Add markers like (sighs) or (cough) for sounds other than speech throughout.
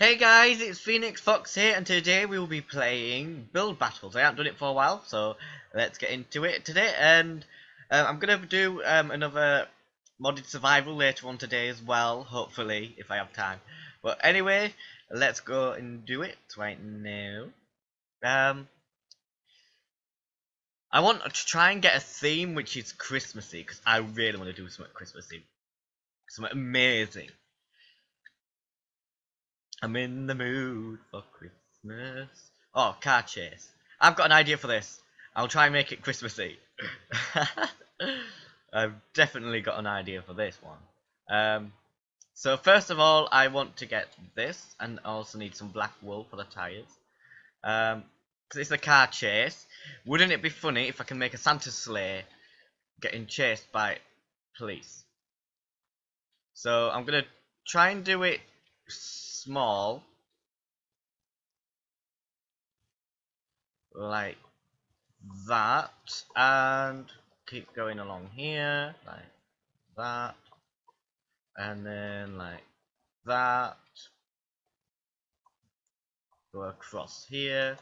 Hey guys, it's Phionix Fox here, and today we will be playing Build Battles. I haven't done it for a while, so let's get into it today. And uh, I'm going to do um, another modded survival later on today as well, hopefully, if I have time. But anyway, let's go and do it right now. Um, I want to try and get a theme which is Christmassy, because I really want to do something Christmassy. Something amazing. I'm in the mood for Christmas. Oh, car chase. I've got an idea for this. I'll try and make it Christmassy. (laughs) I've definitely got an idea for this one. Um, so first of all, I want to get this, and I also need some black wool for the tyres. Um, because it's a car chase. Wouldn't it be funny if I can make a Santa sleigh getting chased by police? So I'm gonna try and do it small like that and keep going along here like that and then like that. Go across here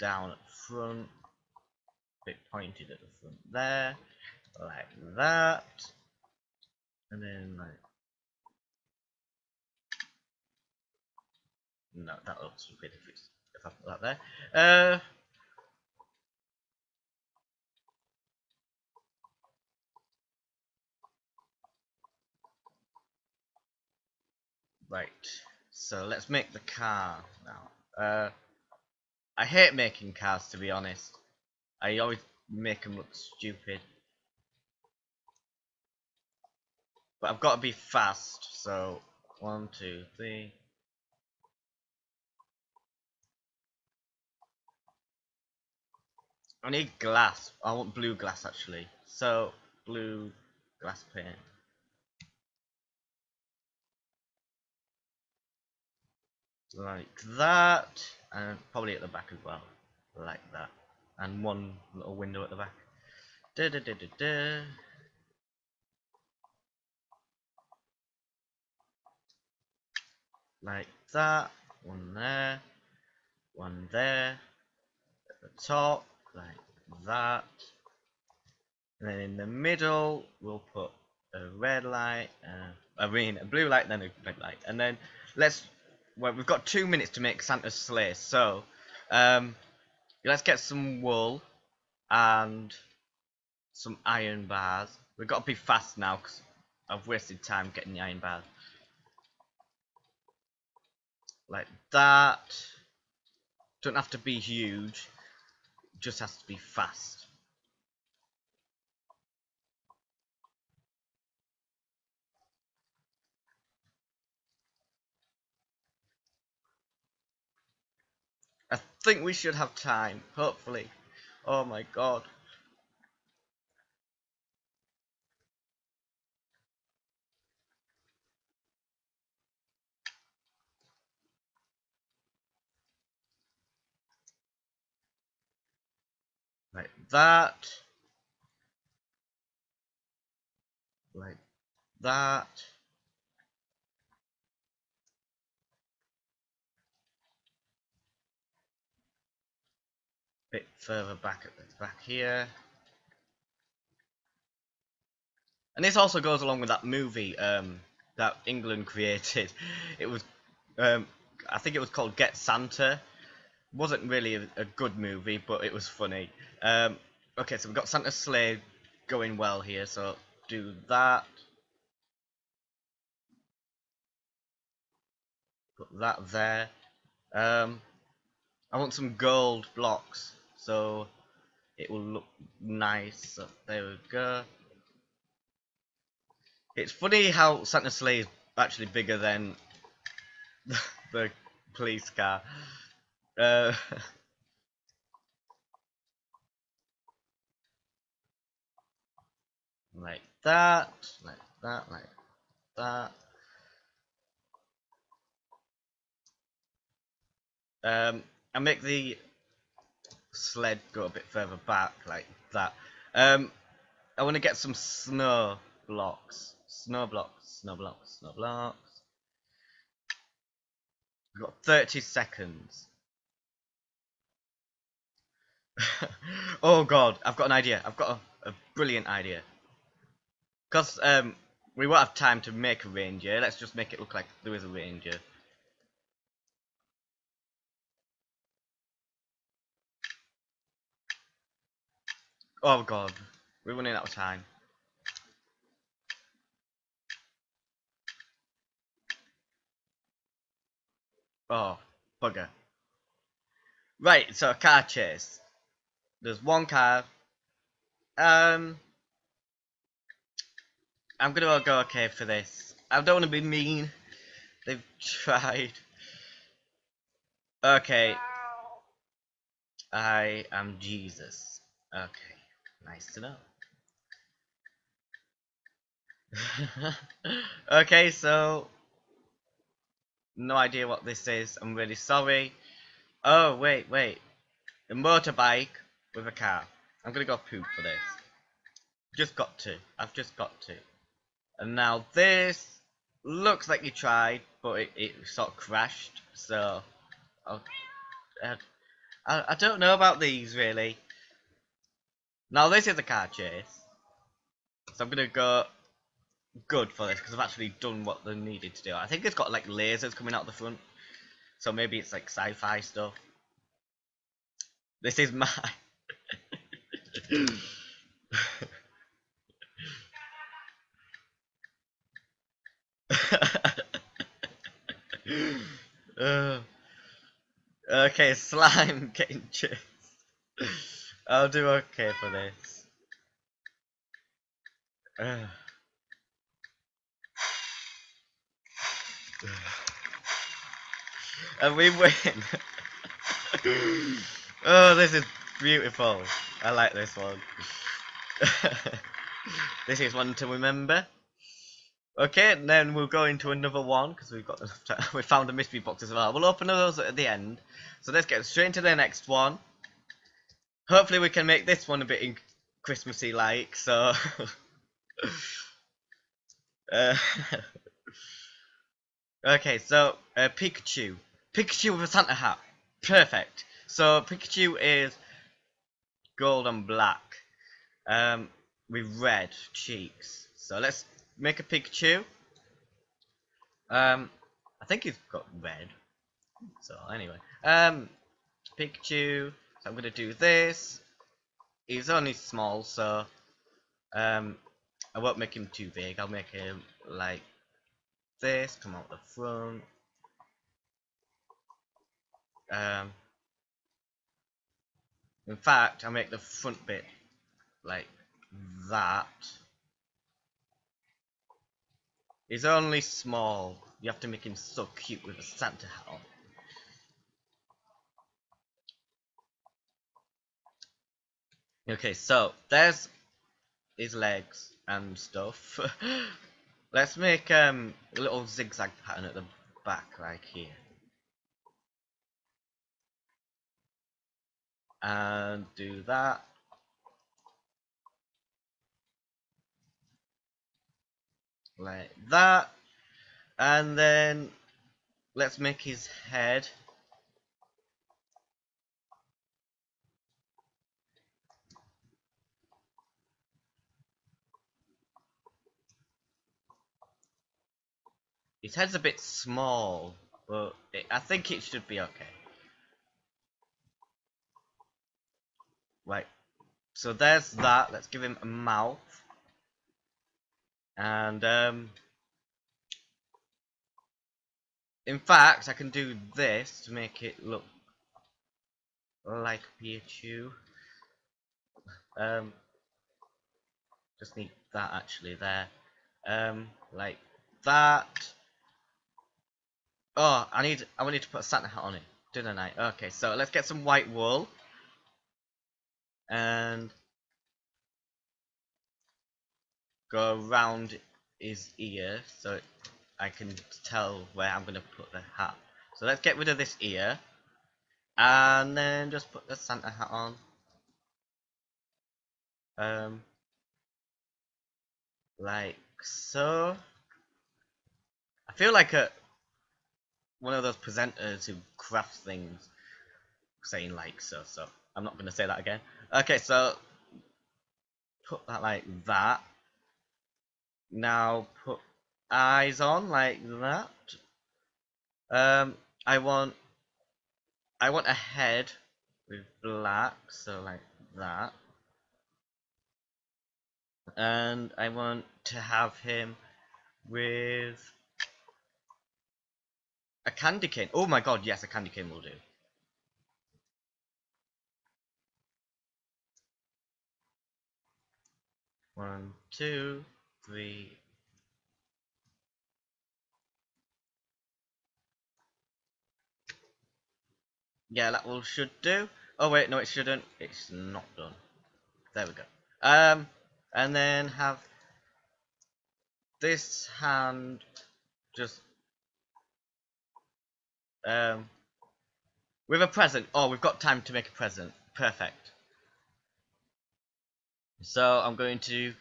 down at front bit pointed at the front there like that and then like No, that looks stupid if, it's, if I put that there. Uh, right, so let's make the car now. Uh, I hate making cars to be honest. I always make them look stupid. But I've got to be fast, so one, two, three, I need glass. I want blue glass actually. So blue glass paint. Like that, and probably at the back as well, like that, and one little window at the back. Da da da da da. Like that, one there, one there, at the top, like that. And then in the middle, we'll put a red light, uh, I mean a blue light, then a red light. And then let's, well, we've got two minutes to make Santa's sleigh, so um, let's get some wool and some iron bars. We've got to be fast now because I've wasted time getting the iron bars. Like that. Don't have to be huge just has to be fast. I think we should have time, hopefully. Oh my god. like that like that bit further back at the back here. And this also goes along with that movie um, that England (laughs) created. It was um, I think it was called Get Santa. Wasn't really a, a, good movie, but it was funny. Um, okay, so we've got Santa's sleigh going well here, so do that. Put that there. Um, I want some gold blocks, so it will look nice. So there we go. It's funny how Santa's sleigh is actually bigger than (laughs) the police car. Uh, (laughs) like that, like that, like that. Um, I make the sled go a bit further back, like that. Um, I want to get some snow blocks, snow blocks, snow blocks, snow blocks. We've got 30 seconds. (laughs) oh god, I've got an idea. I've got a, a brilliant idea. Because um, we won't have time to make a ranger. Let's just make it look like there is a ranger. Oh god, we're running out of time. Oh, bugger. Right, so a car chase. There's one car. Um, I'm gonna go okay for this. I don't want to be mean. They've tried. Okay. I am Jesus. Okay. Nice to know. (laughs) okay, so no idea what this is. I'm really sorry. Oh, wait, wait. A motorbike with a car. I'm gonna go poop for this. Just got to. I've just got to. And now this looks like you tried, but it, it sort of crashed. So, uh, I, I don't know about these really. Now this is a car chase. So I'm gonna go good for this because I've actually done what they needed to do. I think it's got like lasers coming out the front. So maybe it's like sci-fi stuff. This is my (laughs) (laughs) (laughs) uh, okay, slime (laughs) getting chased. I'll do okay for this. (sighs) And we win. (laughs) oh, this is beautiful. I like this one. this is one to remember. Okay, and then we'll go into another one because we've got enough (laughs) we found a mystery box as well. We'll open those at the end. So let's get straight into the next one. Hopefully we can make this one a bit Christmassy like. So. (laughs) uh, (laughs) okay, so uh, Pikachu. Pikachu with a Santa hat. Perfect. So Pikachu is gold and black. Um, with red cheeks. So let's make a Pikachu. Um, I think he's got red. So anyway, um, Pikachu. So I'm gonna do this. He's only small, so um, I won't make him too big. I'll make him like this. Come out the front. Um, in fact, I'll make the front bit like that. He's only small. You have to make him so cute with a Santa hat on. Okay, so there's his legs and stuff. (laughs) Let's make um, a little zigzag pattern at the back, like here. And do that. Like that. And then let's make his head. His head's a bit small but it, I think it should be okay. Right so there's that. Let's give him a mouth and um, in fact, I can do this to make it look like Pikachu. Um, just need that actually there. Um, like that. Oh, I need I wanted to put a Santa hat on it, didn't I? Okay, so let's get some white wool. And go around his ear so I can tell where I'm going to put the hat. So let's get rid of this ear and then just put the Santa hat on. Um, like so. I feel like a one of those presenters who crafts things saying like so so I'm not gonna say that again. Okay, so put that like that. Now put eyes on like that. Um I want I want a head with black, so like that. And I want to have him with a candy cane. Oh my god, yes, a candy cane will do. One, two, three. Yeah, that will should do. Oh wait, no, it shouldn't. It's not done. There we go. Um, and then have this hand just um with a present. Oh, we've got time to make a present. Perfect. So I'm going to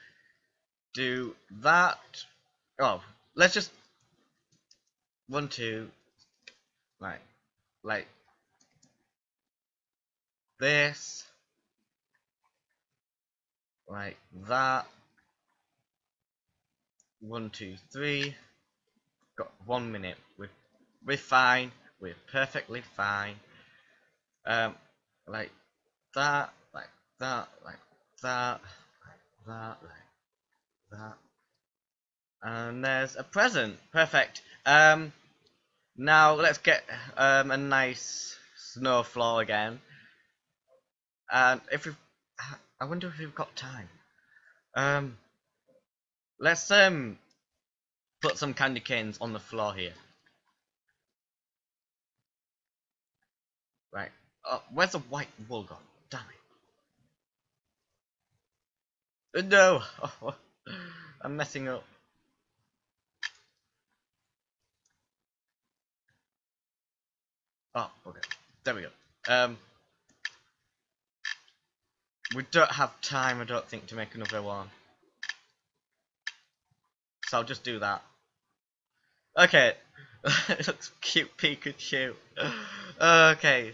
do that. Oh, let's just one, two, like, like this, like that. One, two, three. Got one minute. We're we're fine. We're perfectly fine. Um, like that, like that, like that, like that, like that. And there's a present. Perfect. Um, now let's get um, a nice snow floor again. And if we, I wonder if we've got time. Um, let's um put some candy canes on the floor here. Right. Oh, where's the white wool gone? Damn it. Uh, no! (laughs) I'm messing up. Oh, okay. There we go. Um, we don't have time, I don't think, to make another one. So I'll just do that. Okay. (laughs) it looks cute Pikachu. okay.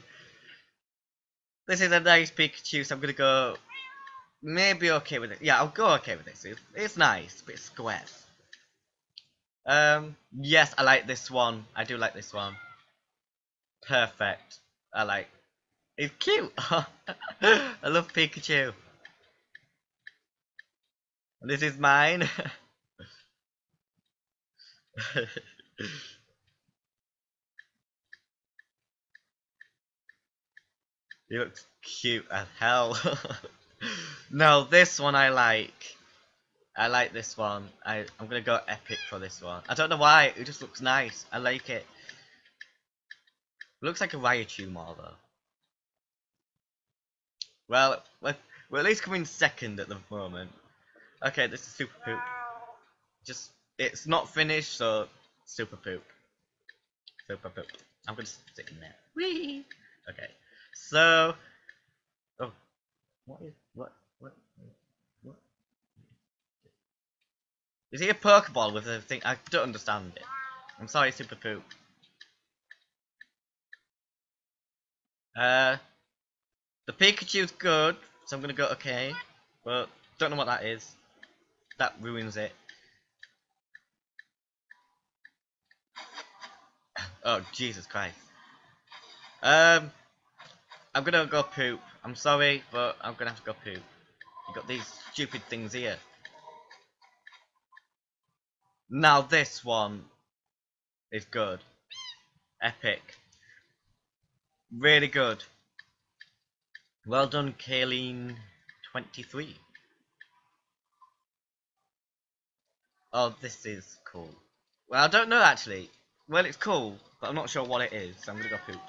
This is a nice Pikachu, so I'm gonna go maybe okay with it. Yeah, I'll go okay with this. It's, it's nice, but it's squares. Um, yes, I like this one. I do like this one. Perfect. I like. It's cute. (laughs) I love Pikachu. This is mine. (laughs) he looks cute as hell. (laughs) no, this one I like. I like this one. I, I'm gonna go epic for this one. I don't know why, it just looks nice. I like it. It looks like a Raichu more though. Well, we're, we're at least coming second at the moment. Okay, this is super poop. Just, it's not finished, so super poop. Super poop. I'm gonna stick in there. Whee! Okay, so, oh, what is, what? Is he a Pokeball with a thing? I don't understand it. I'm sorry, super poop. Uh, the Pikachu's good, so I'm gonna go okay, but don't know what that is. That ruins it. Oh, Jesus Christ. Um, I'm gonna go poop. I'm sorry, but I'm gonna have to go poop. You got these stupid things here. Now this one is good. Epic. Really good. Well done, Kayleen23. Oh, this is cool. Well, I don't know actually. Well, it's cool, but I'm not sure what it is, so I'm gonna go poop.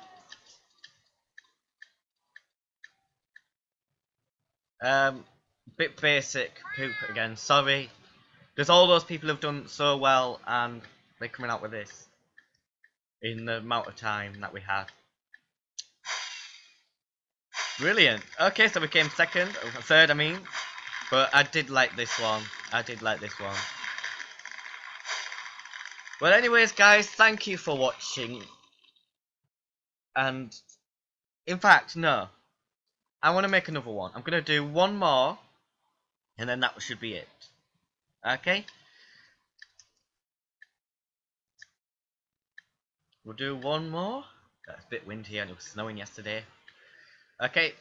Um, bit basic poop again. Sorry. There's all those people who've done so well, and they're coming out with this in the amount of time that we had. Brilliant. Okay, so we came second, third, I mean. But I did like this one. I did like this one. Well, anyways, guys, thank you for watching. And in fact, no. I want to make another one. I'm going to do one more. And then that should be it. Okay? We'll do one more. It's a bit windy and it was snowing yesterday. Okay.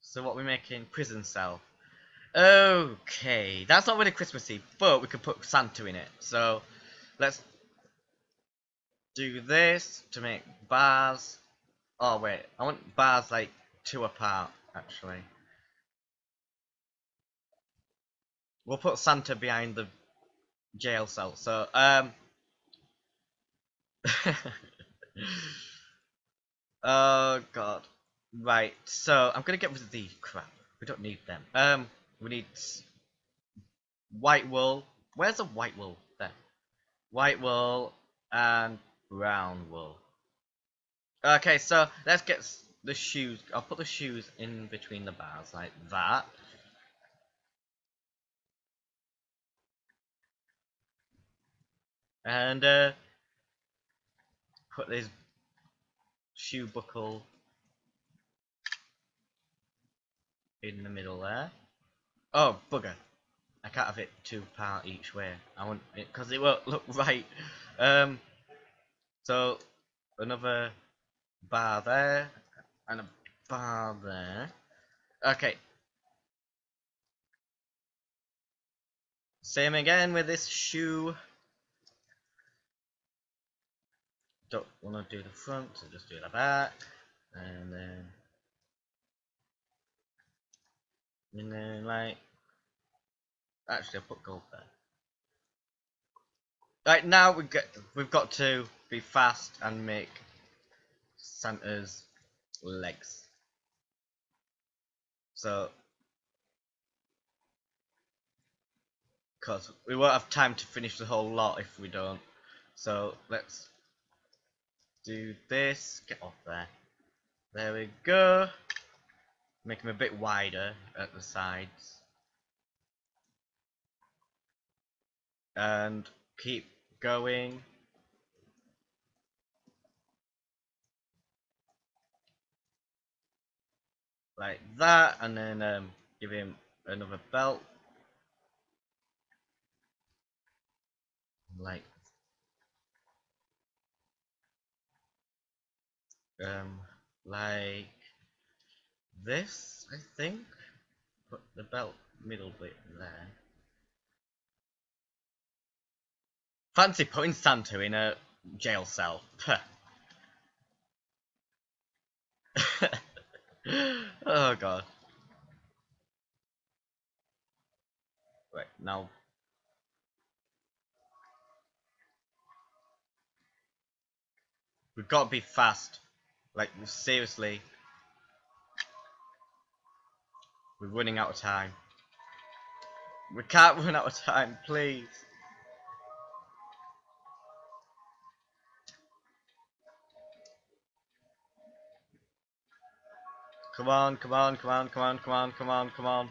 So what we're making? Prison cell. Okay. That's not really Christmassy, but we could put Santa in it. So let's do this to make bars. Oh wait, I want bars like two apart actually. We'll put Santa behind the jail cell. So um (laughs) oh god. Right, so I'm gonna get rid of the crap. We don't need them. Um we need white wool. Where's the white wool? There. White wool and brown wool. Okay, so let's get the shoes. I'll put the shoes in between the bars like that. And uh, put this shoe buckle in the middle there. Oh, bugger. I can't have it two part each way. I want it because it won't look (laughs) right. Um, so another bar there and a bar there. Okay. Same again with this shoe. Don't want to do the front, so just do the back, and then and then like actually I put gold there. Right now we get we've got to be fast and make Santa's legs. So because we won't have time to finish the whole lot if we don't. So let's do this. Get off there. There we go. Make them a bit wider at the sides. And keep going. Like that, and then um, give him another belt. Like um, like this, I think. Put the belt middle bit there. Fancy putting Santa in a jail cell. (laughs) oh god. Right, now We've got to be fast. Like, seriously. We're running out of time. We can't (laughs) run out of time, please. Come on, come on, come on, come on, come on, come on, come on.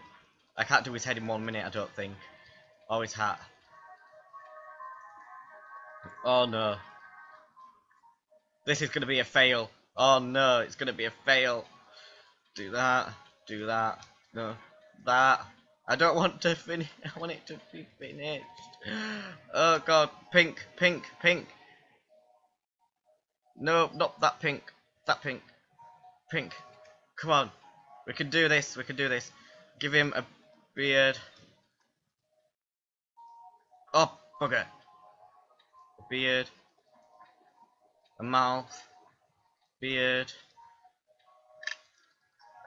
I can't do his head in one minute, I don't think. Or his hat. Oh no. This is going to be a fail. Oh no, it's to be a fail. Do that, do that, no, that. I don't want to finish, (laughs) I want it to be finished. Oh god, pink, pink, pink. No, not that pink, that pink, pink. Come on, we can do this, we can do this. Give him a beard. Oh, bugger. A beard a mouth, beard,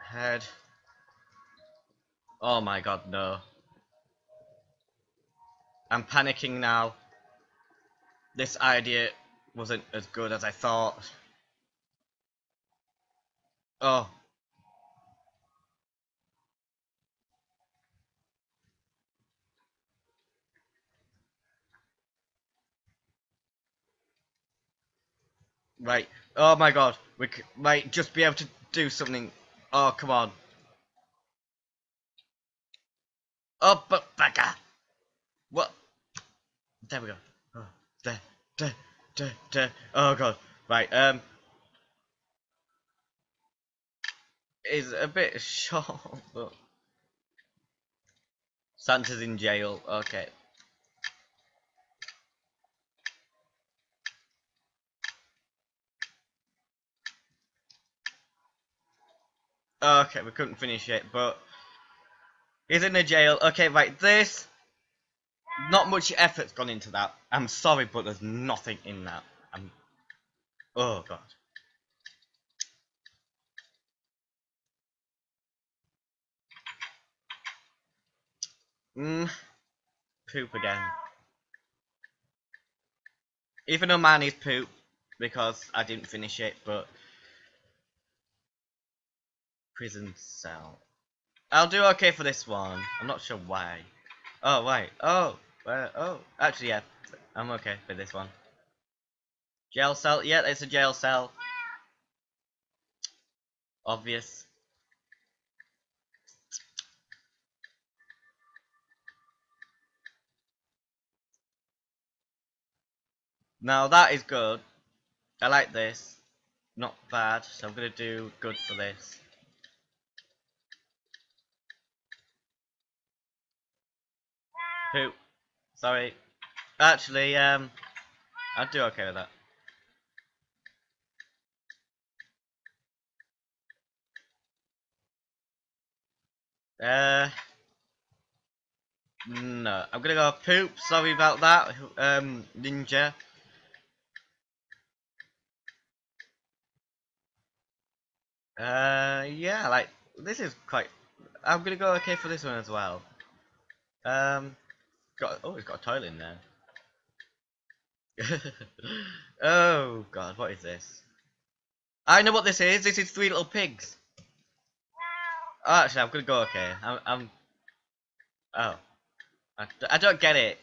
head. Oh my god, no. I'm panicking now. This idea wasn't as good as I thought. Oh. Right. Oh my god. We might just be able to do something. Oh, come on. Oh, but Becca. What? There we go. Oh, there, there, there, there. Oh god. Right, um... Is a bit (laughs) short, but... Santa's in jail, okay. Okay, we couldn't finish it, but... He's in the jail. Okay, right, this... Not much effort's gone into that. I'm sorry, but there's nothing in that. I'm... Oh, God. Mmm. Poop again. Even though mine is poop, because I didn't finish it, but... Prison cell. I'll do okay for this one. I'm not sure why. Oh, wait. Oh, oh. Actually, yeah. I'm okay for this one. Jail cell. Yeah, it's a jail cell. Obvious. Now that is good. I like this. Not bad. So I'm going to do good for this. Poop. Sorry. Actually, um, I'd do okay with that. Uh, no, I'm gonna go poop. Sorry about that, um, ninja. Uh, yeah, like this is quite. I'm gonna go okay for this one as well. Um, got oh, it's got a toilet in there. (laughs) oh god, what is this? I know what this is. This is Three Little Pigs. Oh, actually, I'm gonna go okay. I'm. I'm oh, I, I don't get it.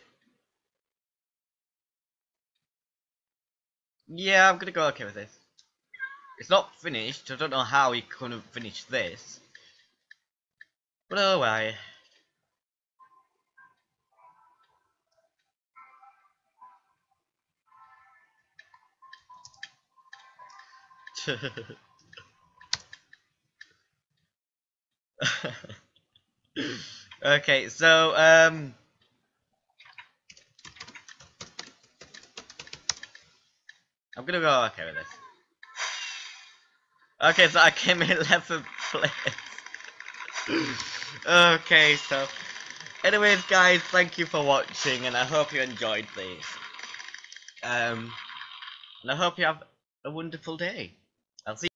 Yeah, I'm gonna go okay with this. It's not finished. I don't know how he couldn't finish this. But oh well. (laughs) okay, so um I'm gonna go okay with this. Okay, so I came in (laughs) 11th place. (laughs) okay, so anyways guys, thank you for watching and I hope you enjoyed this. Um and I hope you have a wonderful day. I'll see